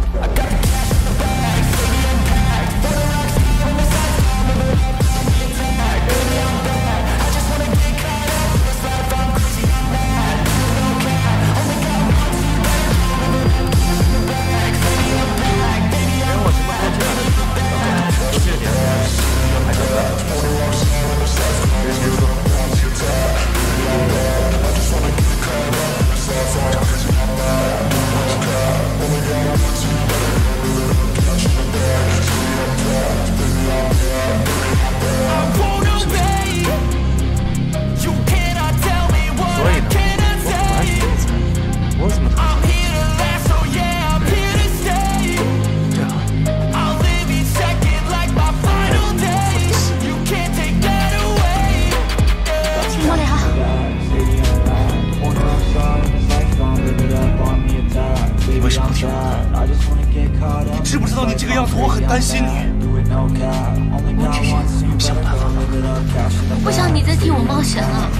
I 知不知道你这个样子，我很担心你。我只是想办法。不想你再替我冒险了。